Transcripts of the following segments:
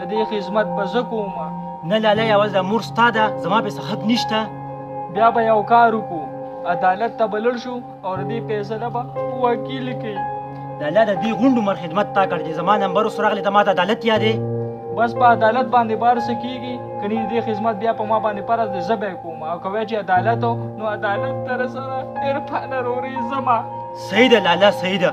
د دې خدمت په زه کوم نه لالا یوازې د مور ستا ده زما پې څه حق نشته بیا به یو کار وکړو عدالت ته به لړ شو او د دې فیصله به وکیل کوي لالا د دې غونډو مر خدمت تا کړ چې زما نمبر اوس راغلی ته ما ته عدالت یادې بس په عدالت باندې بار څه کیږي کني دې خدمت بیا په ما باندې پرز دې زبې کوم او کوي چې عدالت نو عدالت تر سره عرفان روري زما سیده لالا سیده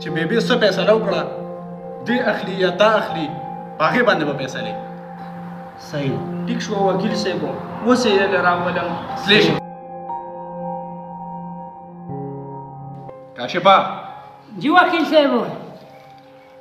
چې بې بې څه فیصله وکړه دې اخلي یا تا اخلي هغه باندې به فیصله صحیح ټیک شو وکیل صاحب اوس یې لراولم تللی شي کاشفه جی وکیل صاحب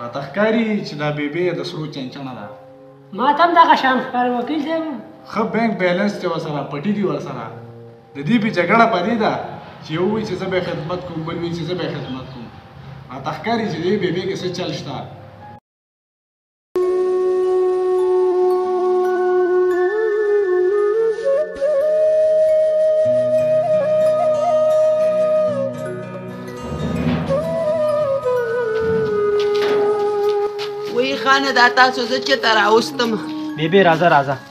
راته ښکاري چې دا بې بې د سرو چنچڼه ده ما ته هم دغه شان ښکاري وکیل صاحب ښه بینک بیلنس چې ورسره پټي دي ورسره د دې په جګړه په دې ده چې یو وی چې زه به خدمت کوم بل وی چې زه به خدمت کوم راته ښکاري چې دې بیبې کې څه چل شته خانه دا تاسو زه چې تر اوستم بیبي راځه راځه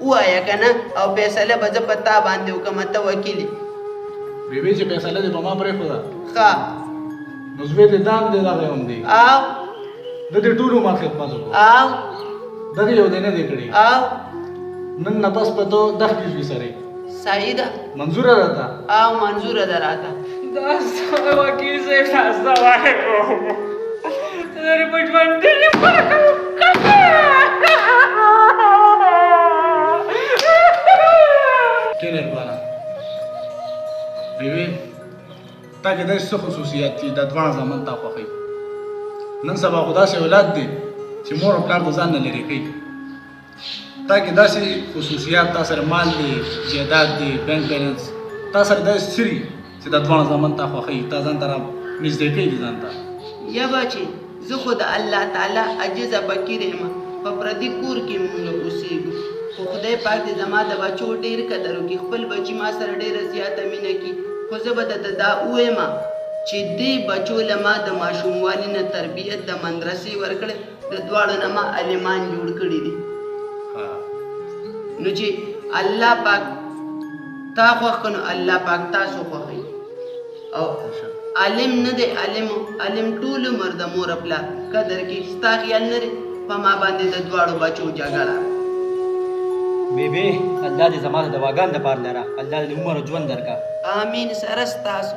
ووایه کنه او فیصله به زه په تا باندې وکړم ته وکیل یې. بي بي چې فیصله دې په ما پرېښوده. ښه. نو زوی دې دام دی دغه هم دی. او. ده دې ټول عمر خدمت وکړ. او. دغه یو دې نه دی کړی. او. نن نه پس په تو دخ دې زوی سره. سعید منظور راته او منظور ده راته دا سره وکیل زه تاسو ته وایم زه په ژوند کې نه فرق کینه ګوانا بیوی تا کې د څه خصوصیات دي د دوه زمون تا خوخی نن سبا خدا سي اولاد دي چې مور او پلار د ځان نه لري کوي تا کې داسې خصوصیات تا سره مال دی جیداد دی بینک بیلنس تا سره داسې سری چې د دوه ځمن تا خوخی تا ځان تر نږدې کوي ځان ته یا بچي زه خو د الله تعالی عجز فقیر یم په پردي کور کې مونږ اوسېږو خو خدای پاک دې زما د بچو ډېر قدر وکړي خپل بچي ما سره ډېره زیاته مینه کړي خو زه به درته دا ووایم چې دې بچو له ما د ماشوموالي نه تربیت د مدرسې ورکړی د دواړو نه ما عالمان جوړ کړي دي نو چې الله پاک تا خوښ کنو الله پاک تاسو خوښي او عالم نه دی عالم عالم ټول عمر د مور خپل قدر کې ستا خیال نه په ما باندې د دواړو بچو جګړه بیبي الله دې زماره د واګان د پار لره الله دې عمر ژوند درکا امين سرستاسو